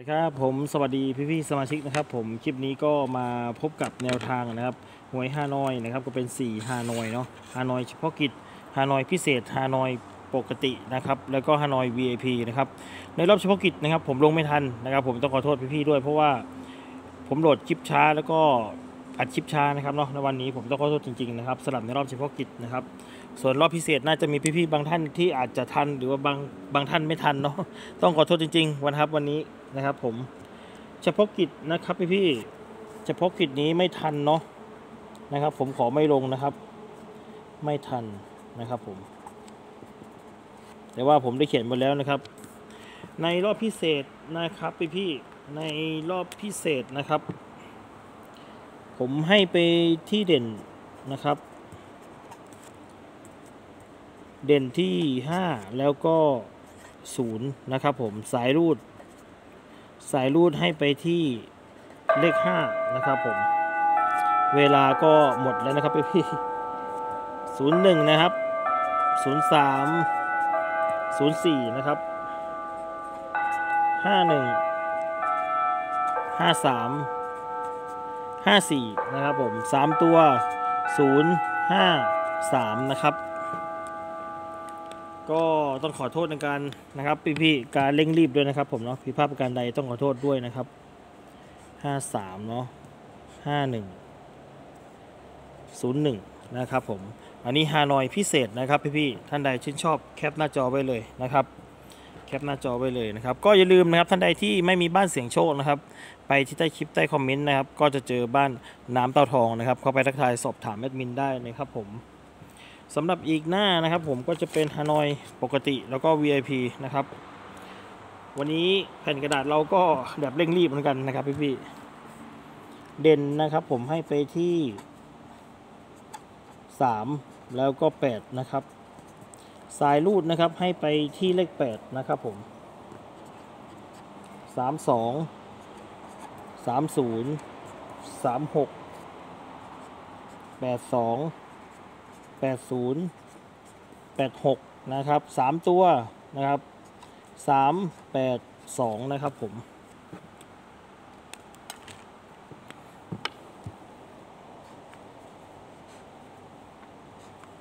สวัสดีครับผมสวัสดีพี่ๆสมาชิกนะครับ ผมคลิปนี้ก็มาพบกับแนวทางนะครับหวยฮานอยนะครับก็เป็น 4ฮานอยเนาะฮานอยเฉพาะกิจฮานอยพิเศษฮานอยปกตินะครับแล้วก็ฮานอย VIP นะครับในรอบเฉพาะกิจนะครับ ผมลงไม่ทันนะครับ ผมต้องขอโทษพี่ๆด้วย เพราะว่าผมโหลดคลิปช้าแล้วก็ อัดคลิปช้านะครับเนาะในวันนี้ผมต้องขอโทษจริงๆนะครับสำหรับในรอบเฉพาะกิจนะครับ ส่วนรอบพิเศษน่าจะมีพี่ๆบางท่านที่อาจจะทันหรือว่าบางบางท่านไม่ทันเนาะต้องขอโทษจริงๆวันครับวันนี้นะครับ ผมเฉพาะกิจนะครับพี่ๆเฉพาะกิจนี้ไม่ทันเนาะนะครับ ผมขอไม่ลงนะครับ ไม่ทันนะครับผมแต่ว่าผมได้เขียนหมดแล้วนะครับ ในรอบพิเศษนะครับพี่ๆในรอบพิเศษนะครับ ผมให้ไปที่เด่นนะครับ เด่นที่ 5 แล้วก็ 0 นะครับผมสายรูด สายรูดให้ไปที่เลข 5 นะครับผม เวลาก็หมดแล้วนะครับพี่ศูนย์หนึ่งนะครับศูนย์สามศูนย์สี่นะครับห้าหนึ่งห้าสาม ห้าสี่นะครับผมสามตัวศูนย์ห้าสามนะครับ ก็ต้องขอโทษในการนะครับพี่ๆการเร่งรีบด้วยนะครับผมเนาะผิดพลาดประการใดต้องขอโทษด้วยนะครับห้าสามเนาะห้าหนึ่งศูนย์หนึ่งนะครับผม อันนี้ฮานอยพิเศษนะครับพี่ๆท่านใดชื่นชอบแคปหน้าจอไว้เลยนะครับ แคปหน้าจอไว้เลยนะครับ ก็อย่าลืมนะครับท่านใดที่ไม่มีบ้านเสียงโชคนะครับ ไปที่ใต้คลิปใต้คอมเมนต์นะครับ ก็จะเจอบ้านน้ำเตาทองนะครับ เข้าไปทักทายสอบถามแอดมินได้นะครับผมสำหรับอีกหน้านะครับผมก็จะเป็นฮานอยปกติแล้วก็ VIP นะครับ วันนี้แผ่นกระดาษเราก็แบบเร่งรีบเหมือนกันนะครับพี่ๆเด่นนะครับผมให้ไปที่ 3 แล้วก็ 8 นะครับ สายรูดนะครับให้ไปที่เลข 8 นะครับผม 32 30 36 82 80 86 นะครับ 3 ตัวนะครับ 3 8 2 นะครับผม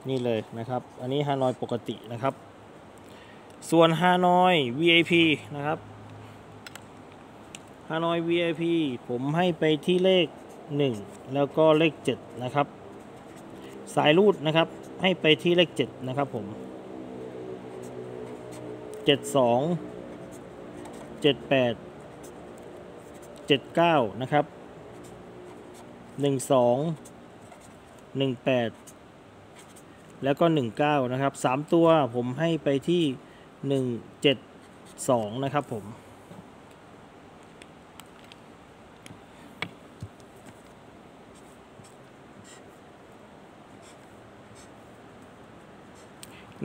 นี่เลยนะครับ อันนี้ฮานอยปกตินะครับ ส่วนฮานอย VIP นะครับฮานอย VIP ผมให้ไปที่เลข 1 แล้วก็เลข 7 นะครับ สายรูดนะครับให้ไปที่เลข 7 นะครับผม 72 78 79 นะครับ 12 18 แล้วก็ 19 นะครับ 3 ตัวผมให้ไปที่ 172 นะครับผม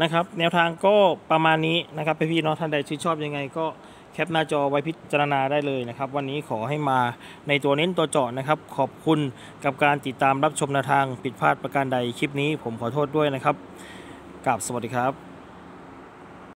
นะครับ แนวทางก็ประมาณนี้นะครับพี่ๆเนาะท่านใดชื่นชอบยังไงก็ แคปหน้าจอไว้พิจารณาได้เลยนะครับ วันนี้ขอให้มาในตัวเน้นตัวเจาะนะครับ ขอบคุณกับการติดตามรับชมแนวทางผิดพลาดประการใดคลิปนี้ผมขอโทษด้วยนะครับกับสวัสดีครับ